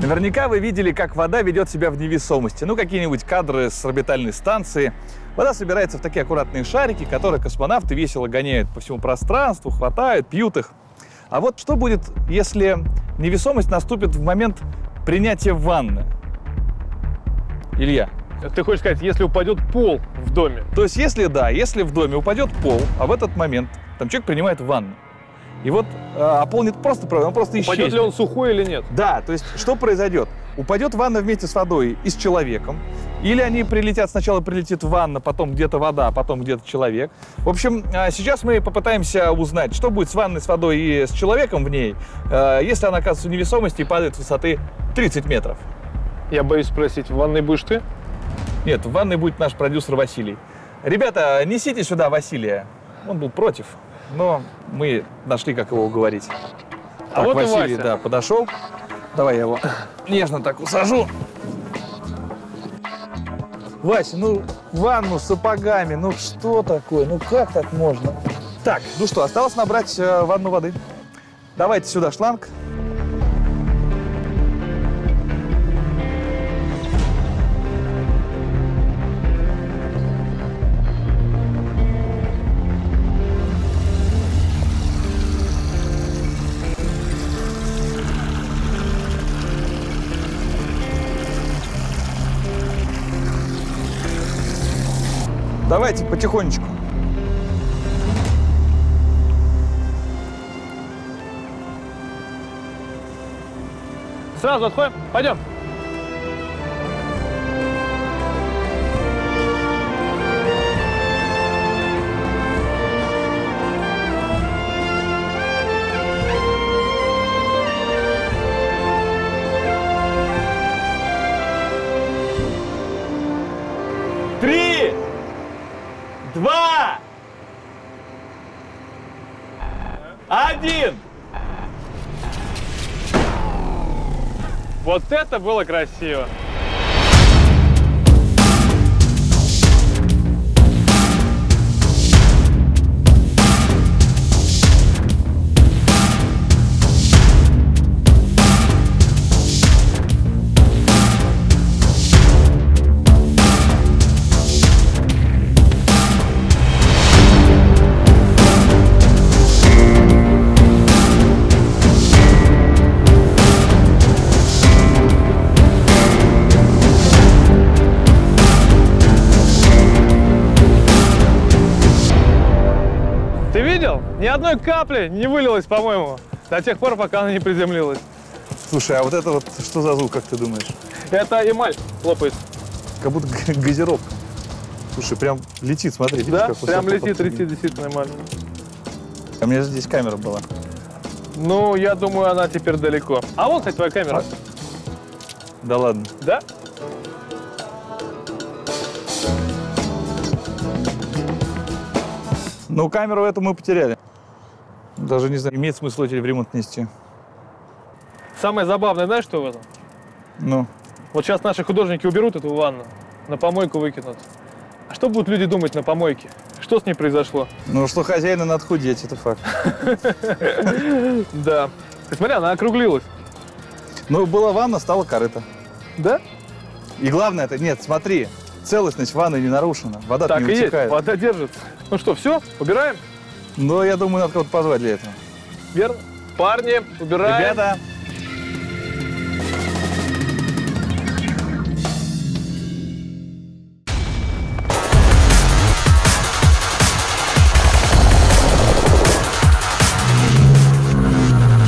Наверняка вы видели, как вода ведет себя в невесомости. Ну, какие-нибудь кадры с орбитальной станции. Вода собирается в такие аккуратные шарики, которые космонавты весело гоняют по всему пространству, хватают, пьют их. А вот что будет, если невесомость наступит в момент принятия ванны? Илья. Ты хочешь сказать, если упадет пол в доме? То есть, если да, если в доме упадет пол, а в этот момент там человек принимает ванну, и вот, а пол не просто провод, он просто исчезнет. Упадет ли он сухой или нет? Да, то есть что произойдет? Упадет ванна вместе с водой и с человеком, или они прилетят, сначала прилетит ванна, потом где-то вода, а потом где-то человек. В общем, а, сейчас мы попытаемся узнать, что будет с ванной, с водой и с человеком в ней, а, если она оказывается в невесомости и падает с высоты 30 метров. Я боюсь спросить, в ванной будешь ты? Нет, в ванной будет наш продюсер Василий. Ребята, несите сюда Василия. Он был против, но мы нашли, как его уговорить. А Так, вот Василий, Вася. да, подошел. Давай я его нежно так усажу. Вася, ну ванну с сапогами, ну что такое? Ну как так можно? Так, ну что, осталось набрать э, ванну воды. Давайте сюда шланг. Давайте потихонечку. Сразу отходим? Пойдем. Два, один. Вот это было красиво. Ты видел? Ни одной капли не вылилось, по-моему, до тех пор, пока она не приземлилась. Слушай, а вот это вот что за звук, как ты думаешь? Это эмаль лопается. Как будто газировка. Слушай, прям летит, смотри. видишь, Да, прям летит, подпрыгивает? летит действительно эмаль. А у меня же здесь камера была. Ну, я думаю, она теперь далеко. А вот, кстати, твоя камера. Да ладно. Да? Ну, камеру эту мы потеряли. Даже не знаю, имеет смысл эти в ремонт нести. Самое забавное, знаешь, что в этом? Ну, Вот сейчас наши художники уберут эту ванну, на помойку выкинут. А что будут люди думать на помойке? Что с ней произошло? ну что хозяина надо худеть, это факт. Да. Ты смотри, она округлилась. Ну, была ванна, стала корыто. Да? И главное это, нет, смотри, целостность ванны не нарушена, вода так не и есть, утекает. вода держится. Ну что, все, убираем? Но я думаю, надо кого-то позвать для этого. Верно? Парни, убираем. Ребята,